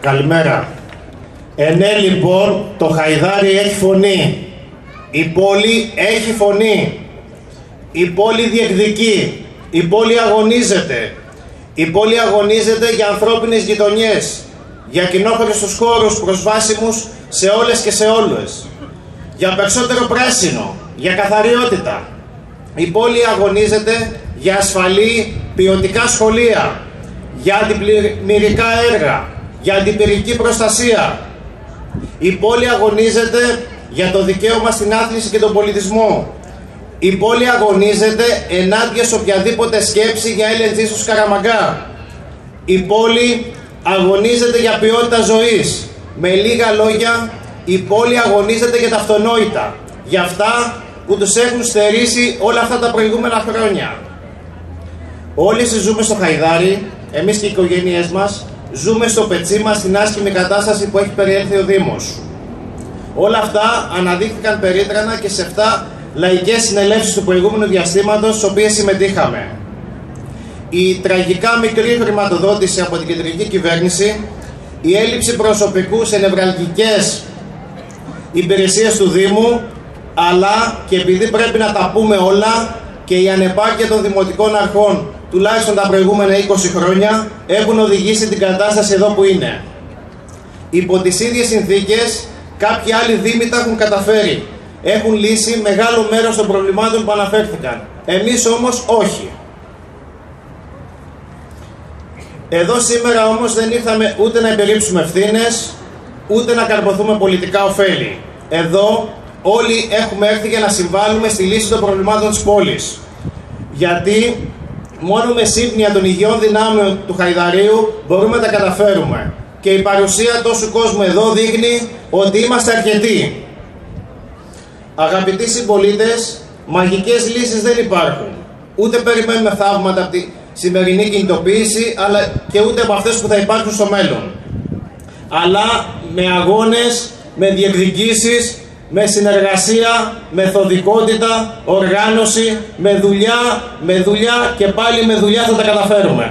Καλημέρα. Ε, ναι, λοιπόν, το Χαϊδάρι έχει φωνή. Η πόλη έχει φωνή. Η πόλη διεκδικεί. Η πόλη αγωνίζεται. Η πόλη αγωνίζεται για ανθρώπινες γειτονιές. Για κοινόχρηστους χώρους προσβάσιμους σε όλες και σε όλες. Για περισσότερο πράσινο. Για καθαριότητα. Η πόλη αγωνίζεται για ασφαλή ποιοτικά σχολεία. Για αντιπλημμυρικά έργα. Για αντιπυρική προστασία. Η πόλη αγωνίζεται για το δικαίωμα στην άθληση και τον πολιτισμό. Η πόλη αγωνίζεται ενάντια σε οποιαδήποτε σκέψη για έλεγχη στους Καραμαγκά. Η πόλη αγωνίζεται για ποιότητα ζωής. Με λίγα λόγια, η πόλη αγωνίζεται για τα αυτονόητα. Για αυτά που τους έχουν στερήσει όλα αυτά τα προηγούμενα χρόνια. Όλοι εσείς ζούμε στο Χαϊδάρι, εμείς και οι οικογένειές μας, ζούμε στο πετσί μας στην άσχημη κατάσταση που έχει περιέλθει ο Δήμος. Όλα αυτά αναδείχθηκαν περίτρανα και σε 7 λαϊκές συνελεύσεις του προηγούμενου διαστήματος, στις οποίες συμμετείχαμε. Η τραγικά μικρή χρηματοδότηση από την κεντρική κυβέρνηση, η έλλειψη προσωπικού σε νευραλγικές υπηρεσίες του Δήμου, αλλά και επειδή πρέπει να τα πούμε όλα και η ανεπάρκεια των δημοτικών αρχών τουλάχιστον τα προηγούμενα 20 χρόνια έχουν οδηγήσει την κατάσταση εδώ που είναι. Υπό τις ίδιες συνθήκες κάποιοι άλλοι δήμοι τα έχουν καταφέρει. Έχουν λύσει μεγάλο μέρος των προβλημάτων που αναφέρθηκαν. Εμείς όμως όχι. Εδώ σήμερα όμως δεν ήρθαμε ούτε να υπερήψουμε ευθύνες, ούτε να καρποθούμε πολιτικά ωφέλη. Εδώ όλοι έχουμε έρθει για να συμβάλλουμε στη λύση των προβλημάτων της πόλης. Γιατί μόνο με σύμπνοια των υγιών δυνάμεων του Χαϊδαρίου μπορούμε να τα καταφέρουμε. Και η παρουσία τόσου κόσμου εδώ δείχνει ότι είμαστε αρκετοί. Αγαπητοί συμπολίτες, μαγικές λύσεις δεν υπάρχουν. Ούτε περιμένουμε θαύματα από τη σημερινή κινητοποίηση, αλλά και ούτε από αυτές που θα υπάρχουν στο μέλλον. Αλλά με αγώνες, με διεκδικήσεις, με συνεργασία, μεθοδικότητα, οργάνωση, με δουλειά, με δουλειά και πάλι με δουλειά θα τα καταφέρουμε.